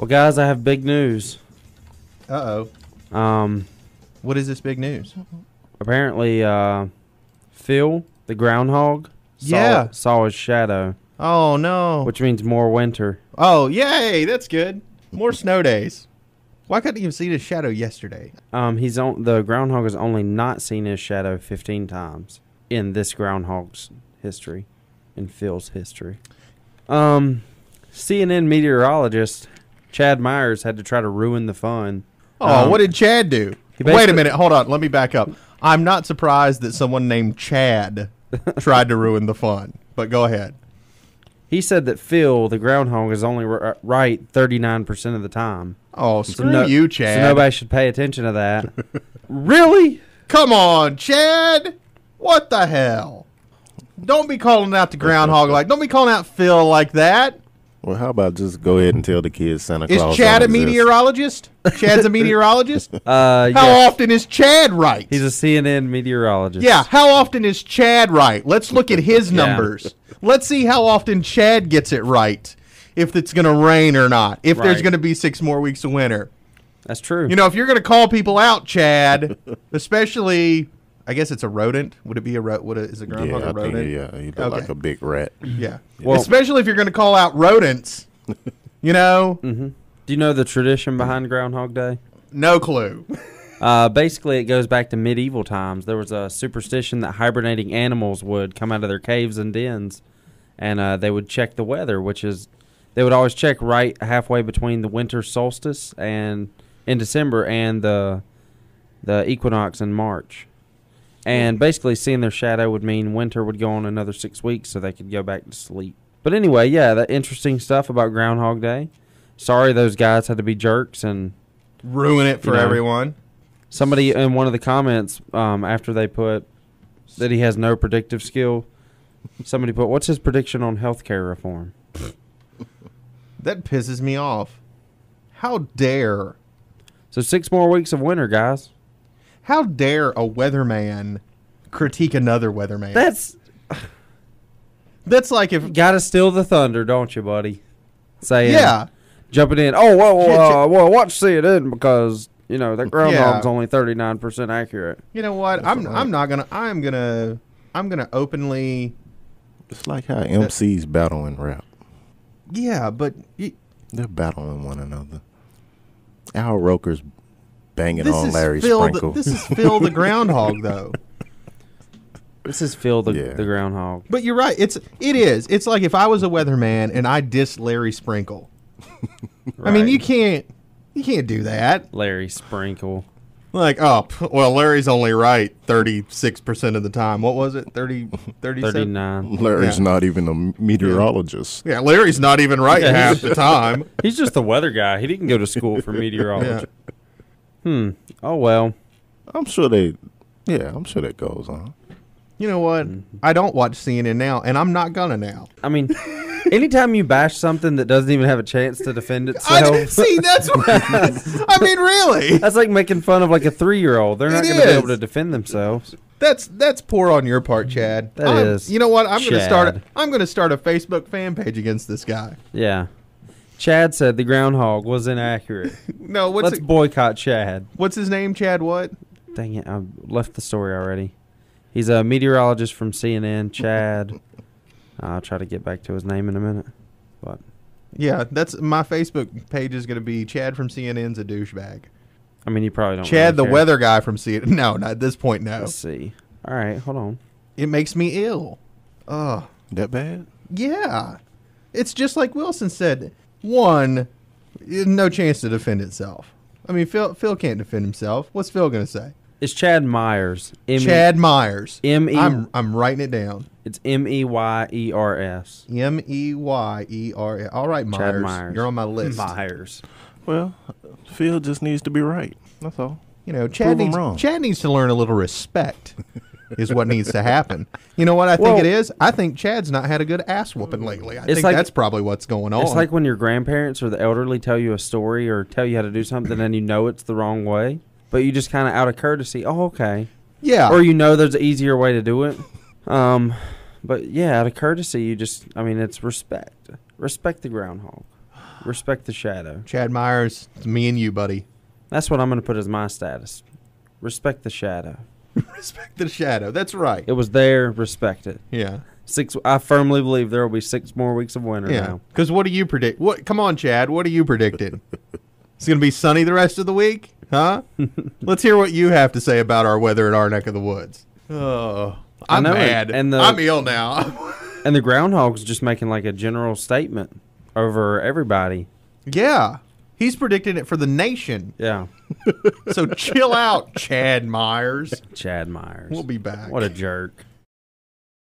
Well, guys, I have big news. Uh oh. Um, What is this big news? apparently, uh, Phil, the groundhog, saw, Yeah. saw his shadow, Oh no. which means more winter. Oh yay! That's good. More snow days. Why couldn't you have seen his shadow yesterday? Um, he's on the groundhog has only not seen his shadow 15 times in this groundhog's history, in Phil's history. Um, CNN meteorologist Chad Myers had to try to ruin the fun. Oh, Um, what did Chad do? Wait a minute. Hold on. Let me back up. I'm not surprised that someone named Chad tried to ruin the fun. But go ahead. He said that Phil, the groundhog, is only r- right 39% of the time. Oh, So screw no- you, Chad. So nobody should pay attention to that. really? Come on, Chad. What the hell? Don't be calling out the groundhog like. Don't be calling out Phil like that. Well, how about just go ahead and tell the kids Santa Claus. Is Chad a don't exist? meteorologist? Chad's a meteorologist. Uh, How yes. often is Chad right? He's a CNN meteorologist. yeah. How often is Chad right? Let's look at his Yeah. numbers. Let's see how often Chad gets it right. If it's going to rain or not. If there's going to be six more weeks of winter. That's true. You know, if you're going to call people out, Chad, especially, I guess it's a rodent. Would it be a ro- Would it, is a groundhog Yeah, a I think rodent? yeah, he looked Okay. like a big rat. Yeah. Well- Especially if you're going to call out rodents. You know, hmm Do you know the tradition behind Groundhog Day? no clue. Uh, basically, it goes back to medieval times. There was a superstition that hibernating animals would come out of their caves and dens, and uh, they would check the weather, which is they would always check right halfway between the winter solstice and in December and the the equinox in March. And basically, seeing their shadow would mean winter would go on another six weeks, so they could go back to sleep. But anyway, yeah, that interesting stuff about Groundhog Day. Sorry, those guys had to be jerks and Ruin it for You know. everyone. Somebody in one of the comments um, after they put that he has no predictive skill, somebody put, "What's his prediction on healthcare reform?" That pisses me off. How dare, So six more weeks of winter, guys. How dare a weatherman critique another weatherman? That's That's like if, got to steal the thunder, don't you, buddy? Saying, yeah, jumping in. Oh well, Shit, uh, well, watch CNN because you know that groundhog's Yeah. only thirty nine percent accurate. you know what? That's I'm, right. I'm not gonna, I'm gonna, I'm gonna openly, It's like how MCs battle in rap. yeah, but y- They're battling one another. Al Roker's banging this on is Larry Phil. The, this is Phil the groundhog, though. This is Phil the, Yeah. the groundhog. But you're right. It's it is. It's like if I was a weatherman and I dissed Larry Sprinkle. I mean, you can't you can't do that. Larry Sprinkle. Like, oh, well, Larry's only right 36% of the time. What was it? 30 37? Thirty nine. Larry's Yeah. not even a meteorologist. Yeah, Larry's not even right Yeah, half the time. He's just the weather guy. He didn't go to school for meteorology. Hmm. Oh well. I'm sure they, yeah, I'm sure that goes on. You know what? Mm-hmm. I don't watch CNN now, and I'm not gonna now. I mean, anytime you bash something that doesn't even have a chance to defend itself, didn't see. That's what. I mean, really. that's like making fun of like a three-year-old. They're not It going to be is. able to defend themselves. That's that's poor on your part, Chad. That I'm- is. You know what? I'm gonna start. Chad. I'm gonna start a Facebook fan page against this guy. Yeah. Chad said the groundhog was inaccurate. No, what's Let's it- boycott Chad. what's his name? Chad what? Dang it, I left the story already. He's a meteorologist from CNN, Chad. I'll try to get back to his name in a minute. But Yeah, that's my Facebook page is gonna be Chad from CNN's a douchebag. I mean, you probably don't. Chad, the care. weather guy from CNN. No, not at this point. No, Let's see. All right, hold on. it makes me ill. Ugh. That bad? Yeah, it's just like Wilson said. One, no chance to defend itself. I mean, Phil Phil can't defend himself. What's Phil gonna say? It's Chad Myers. M- Chad Myers. M E. I'm I'm writing it down. It's M E Y E R S. M E Y E R. A. All right, Chad Myers. Myers. You're on my list. Myers. Well, Phil just needs to be right. That's all. You know, Chad Prove 'em needs wrong. Chad needs to learn a little respect. is what needs to happen. You know what I think Well- it is? I think Chad's not had a good ass whooping lately. I think like- that's probably what's going on. It's like when your grandparents or the elderly tell you a story or tell you how to do something and you know it's the wrong way, but you just kind of out of courtesy, oh okay, yeah, or you know there's an easier way to do it. Um, but yeah, out of courtesy, you just I mean it's respect. Respect the groundhog. Respect the shadow. Chad Myers, it's me and you, buddy. That's what I'm going to put as my status. Respect the shadow. Respect the shadow. That's right. It was there. Respect it. Yeah. Six. I firmly believe there will be six more weeks of winter Yeah. now. Because what do you predict? What? Come on, Chad. What are you predicting? it's going to be sunny the rest of the week, huh? Let's hear what you have to say about our weather in our neck of the woods. Oh, I I'm it. mad. And the- I'm ill now. And the groundhog's just making like a general statement over everybody. yeah. He's predicting it for the nation. Yeah. So chill out, Chad Myers. Chad Myers. We'll be back. What a jerk.